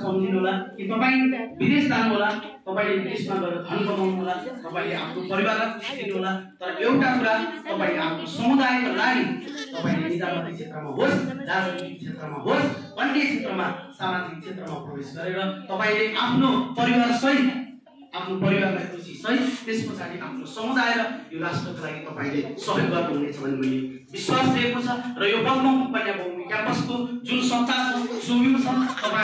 सम्झिनु होला। कि तपाईँ विदेश जानु होला तपाईँले विदेशमा गएर धन कमाउनु होला तपाईँले आफ्नो परिवारलाई खुसी दिनुहोला तर एउटा कुरा तपाईँले आफ्नो समुदायको लागि तपाईँले निजामती क्षेत्रमा होस् राजनीतिक क्षेत्रमा होस् अन्य क्षेत्रमा सामाजिक क्षेत्रमा प्रवेश गरेर तपाईँले आफ्नो परिवारसहित आफ्नो परिवारलाई खुसी सहित त्यस पछाडि आफ्नो समुदाय र यो राष्ट्रको लागि तपाईँले सहयोग गर्नुहुनेछ भन्ने मैले विश्वास दिएको छ। र यो पद्म कन्या भूमि क्याम्पसको जुन संस्था छ सुविधा छ तपाईँ